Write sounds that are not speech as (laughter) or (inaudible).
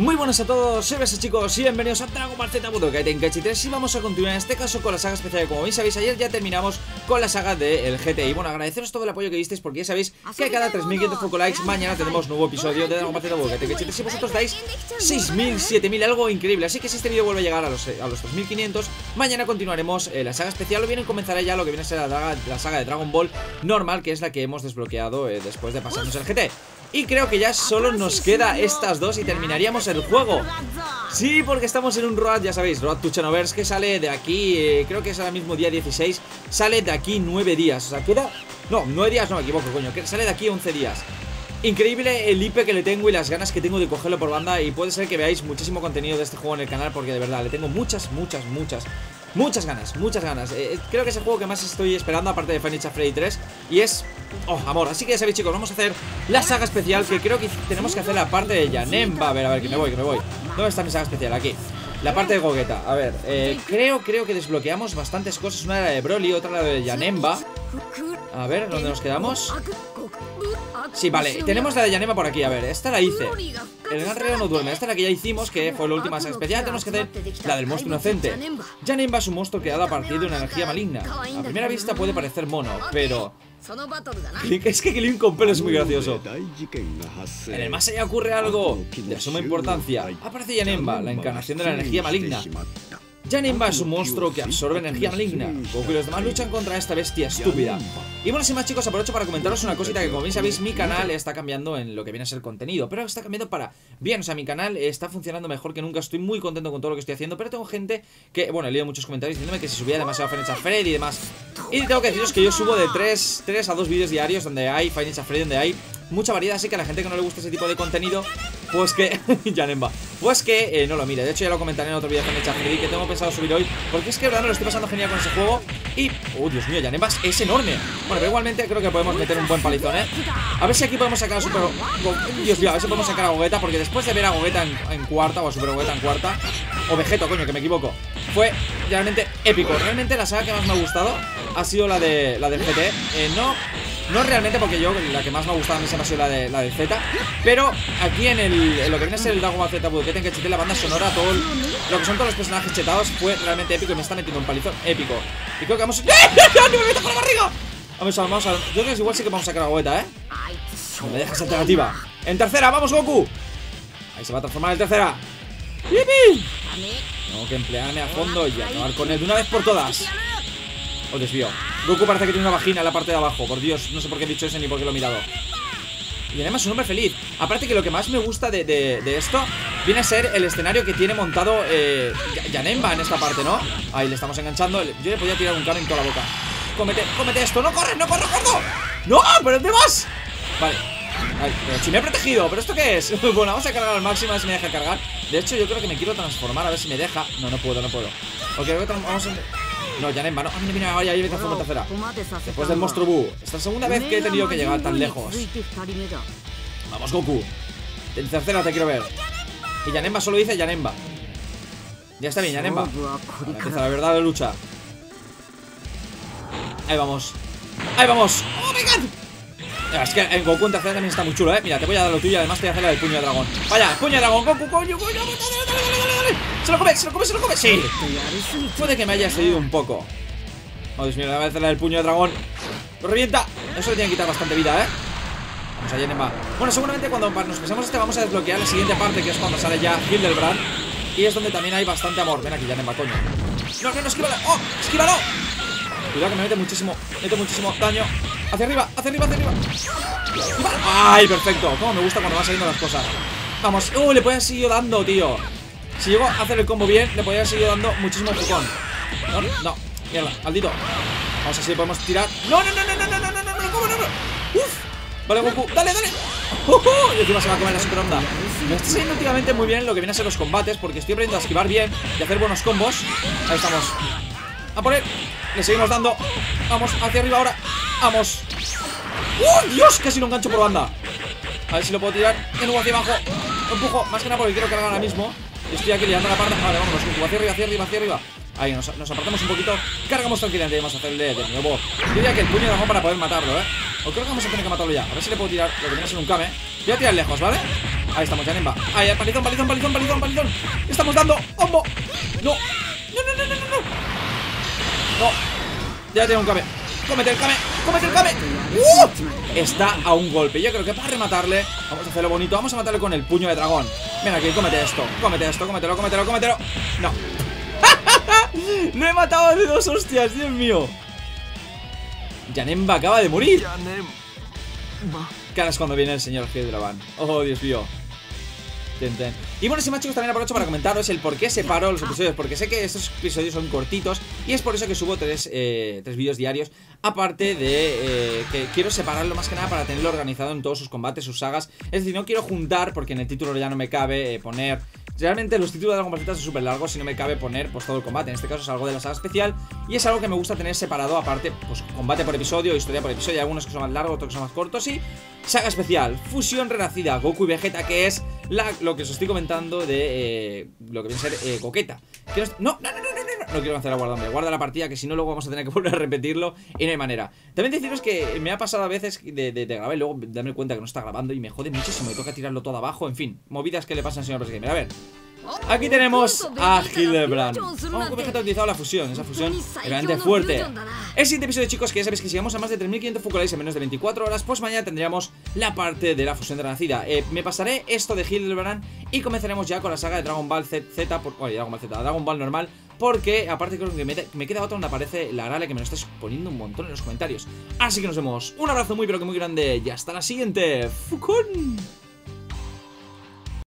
Muy buenas a todos, soy Besa chicos y bienvenidos a Dragon Ball Z Budokai Tenkaichi 3 y vamos a continuar en este caso con la saga especial. Como bien sabéis ayer ya terminamos con la saga del GTI Bueno, agradeceros todo el apoyo que disteis porque ya sabéis que cada 3500 poco likes mañana tenemos nuevo episodio de Dragon Ball Z Budokai Tenkaichi 3 y vosotros dais 6000, 7000, algo increíble. Así que si este vídeo vuelve a llegar a los, a los 3500 mañana continuaremos eh, la saga especial o bien comenzará ya lo que viene a ser la, la, saga de Dragon Ball normal que es la que hemos desbloqueado eh, después de pasarnos el GT y creo que ya solo nos queda estas dos y terminaríamos el juego. Sí, porque estamos en un Road, ya sabéis, Road to Xenoverse que sale de aquí, eh, creo que es ahora mismo día 16 Sale de aquí 9 días, o sea, queda... No, 9 días, no me equivoco, coño, que sale de aquí 11 días. Increíble el IP que le tengo y las ganas que tengo de cogerlo por banda Y puede ser que veáis muchísimo contenido de este juego en el canal Porque de verdad, le tengo muchas, muchas, muchas Muchas ganas, muchas ganas. Eh, eh Creo que es el juego que más estoy esperando aparte de Final Freddy 3 Y es... Oh, amor, así que ya sabéis chicos, vamos a hacer la saga especial Que creo que tenemos que hacer la parte de Yanemba. A ver, a ver, que me voy, que me voy. ¿Dónde está mi saga especial? Aquí la parte de Gogeta, a ver, eh, creo, creo que desbloqueamos bastantes cosas. Una era de Broly, otra la de Yanemba. A ver, ¿dónde nos quedamos? Sí, vale, tenemos la de Yanema por aquí, a ver, esta la hice. El gran no duerme, esta es la que ya hicimos Que fue la última saga especial, tenemos que hacer la del monstruo inocente. Yanemba. Es un monstruo creado a partir de una energía maligna. A primera vista puede parecer mono, pero... (laughs) Es que Killing con pelo es muy gracioso. En el más allá ocurre algo de suma importancia. Aparece Yanemba, la encarnación de la energía maligna Janemba es un monstruo que absorbe energía maligna. Goku y los demás luchan contra esta bestia estúpida. Y bueno, sin más chicos, aprovecho para comentaros una cosita que como bien sabéis, mi canal está cambiando en lo que viene a ser contenido. Pero está cambiando para bien, o sea, mi canal está funcionando mejor que nunca. Estoy muy contento con todo lo que estoy haciendo. Pero tengo gente que, bueno, he leído muchos comentarios diciéndome que se subía demasiado Final Freddy y demás. Y tengo que deciros que yo subo de 3, 3 a 2 vídeos diarios donde hay Final Freddy, donde hay mucha variedad, así que a la gente que no le gusta ese tipo de contenido, pues que... (laughs) Janemba, pues que eh, no lo mire. De hecho ya lo comentaré en otro vídeo de Freddy que tengo pensado subir hoy, porque es que verdad me lo estoy pasando genial con ese juego y... ¡Oh, Dios mío! Janemba es enorme. Bueno, pero igualmente creo que podemos meter un buen palizón, ¿eh? A ver si aquí podemos sacar a Super... Dios mío, a ver si podemos sacar a Gogeta, porque después de ver a Gogeta en, cuarta, o a Super Gogeta en cuarta, o Vegeto, coño, que me equivoco, fue realmente épico. Realmente la saga que más me ha gustado ha sido la de la del GT. Eh, no no realmente porque yo, la que más me ha gustado a mí se me ha sido la de, la de Z Pero aquí en, el, en lo que viene a ser el Dragon Ball Z Budokai que chute la banda sonora Todo lo que son todos los personajes chetados Fue realmente épico y me está metiendo un palizón épico Y creo que vamos... ¡Eh! ¡Que me meto con la barriga! Vamos a, vamos a... Yo creo que igual sí que vamos a sacar a Gogeta, ¿eh? No me dejas alternativa En tercera, ¡vamos Goku! Ahí se va a transformar en tercera ¡Yipi! Tengo que emplearme a fondo y acabar con él de una vez por todas Oh, desvío. Goku parece que tiene una vagina en la parte de abajo. Por Dios, no sé por qué he dicho eso ni por qué lo he mirado. Y además un hombre feliz. Aparte que lo que más me gusta de, de, esto Viene a ser el escenario que tiene montado eh, Yanemba en esta parte, ¿no? Ahí le estamos enganchando. Yo le podía tirar un carro en toda la boca. Cómete, cómete esto, no corre, no corre, gordo ¡No! ¿Pero dónde vas? Vale. Ay, pero si me he protegido, ¿pero esto qué es? (laughs) bueno, vamos a cargar al máximo a ver si me deja cargar. De hecho, yo creo que me quiero transformar a ver si me deja. No, no puedo, no puedo. Ok, vamos a... No, Yanemba, no. Ah, mira, mira, ahí transformo en tercera. Después del monstruo Bu. Esta es la segunda vez que he tenido que llegar tan lejos. Vamos, Goku. En tercera te quiero ver. Y Yanemba solo dice Yanemba. Ya está bien, Yanemba. Empieza la verdad de lucha. Ahí vamos. Ahí vamos. ¡Oh, my God! Es que en Goku en tercera también está muy chulo, eh. Mira, te voy a dar lo tuyo. Además, te voy a hacer la del puño de dragón. Vaya, puño de dragón, Goku, coño, coño. ¡Se lo come, se lo come, se lo come! ¡Sí! Puede que me haya cedido un poco Oh, Dios mío, le voy a hacer la del puño de dragón ¡Lo revienta! Eso le tiene que quitar bastante vida, ¿eh? Vamos a Yenema Bueno, seguramente cuando nos pasemos este vamos a desbloquear la siguiente parte Que es cuando sale ya Hildebrand Y es donde también hay bastante amor Ven aquí, Yenema, coño No, no, no, esquívalo ¡Oh! ¡Esquívalo! Cuidado que me mete muchísimo Mete muchísimo daño Hacia arriba, hacia arriba, hacia arriba ¡Ay, perfecto! Cómo me gusta cuando van saliendo las cosas Vamos, ¡uh! Le pueden seguir dando, tío si llego a hacer el combo bien, le podría seguir dando muchísimo empujón. No, no, mierda, maldito. Vamos a ver si podemos tirar. No, no, no, no, no, no, no, no, no, no, ¿cómo no? Uf. Vale, Goku, dale, dale. Uh -huh. Y encima se va a comer la super onda. Me está saliendo últimamente muy bien lo que viene a ser los combates, porque estoy aprendiendo a esquivar bien y hacer buenos combos. Ahí estamos. A por él. Le seguimos dando. Vamos, hacia arriba ahora. Vamos. ¡Uh, Dios! Casi lo engancho por banda. A ver si lo puedo tirar de nuevo hacia abajo. Empujo, más que nada porque quiero cargar ahora mismo. Estoy aquí liando la parda. Vale, vámonos, hacia arriba, hacia arriba, hacia arriba. Ahí, nos, apartamos un poquito. Cargamos tranquilamente vamos a hacerle de nuevo. Yo diría que el puño de dragón para poder matarlo, ¿eh? O creo que vamos a tener que matarlo ya. A ver si le puedo tirar lo que viene a ser un Kame. Voy a tirar lejos, ¿vale? Ahí estamos, Janemba Ahí, palizón, palizón, palizón, palizón, palizón Estamos dando, ¡Hombo! No, no, no, no, no, no. No, ya tengo un Kame ¡Cómete el Kame! ¡Cómete el Kame! ¡Uh! Está a un golpe. Yo creo que para rematarle Vamos a hacerlo bonito. Vamos a matarle con el puño de dragón. Ven aquí, cómete esto. Cómete esto, cómetelo, cómetelo, cómetelo. No. (laughs) Lo he matado de dos hostias, Dios mío. Janemba acaba de morir. Caras cuando viene el señor Hydravan Oh, Dios mío y bueno, sin más chicos, también aprovecho para comentaros el por qué separo los episodios Porque sé que estos episodios son cortitos Y es por eso que subo tres, eh, tres vídeos diarios Aparte de eh, que quiero separarlo más que nada para tenerlo organizado en todos sus combates, sus sagas. Es decir, no quiero juntar, porque en el título ya no me cabe eh, poner Realmente los títulos de Dragon Ball son súper largos y no me cabe poner pues todo el combate. En este caso es algo de la saga especial Y es algo que me gusta tener separado aparte Pues combate por episodio, historia por episodio algunos que son más largos, otros que son más cortos Y saga especial, fusión renacida Goku y Vegeta que es lo que os estoy comentando de eh, lo que viene a ser eh, Coqueta. No, no, no, no, no, no quiero hacer a guardarme Guarda la partida que si no luego vamos a tener que (laughs) volver a repetirlo Y no hay manera. También deciros que me ha pasado a veces de, de, grabar y luego darme cuenta que no está grabando Y me jode muchísimo, me toca tirarlo todo abajo. En fin, movidas que le pasan al señor Gamer. A ver, Aquí tenemos a Hildebrand Vamos Vegeta ha utilizado la fusión Esa fusión realmente fuerte El siguiente episodio chicos que ya sabéis que si llegamos a más de 3500 Fukurais en menos de 24 horas Pues mañana tendríamos la parte de la fusión de la nacida eh, Me pasaré esto de Hildebrand Y comenzaremos ya con la saga de Dragon Ball Z, por, oye, Dragon Ball Z, Dragon Ball normal porque aparte creo que me, me, queda otra donde aparece la Arale que me lo estáis poniendo un montón en los comentarios. Así que nos vemos. Un abrazo muy pero que muy grande y hasta la siguiente. Fukun.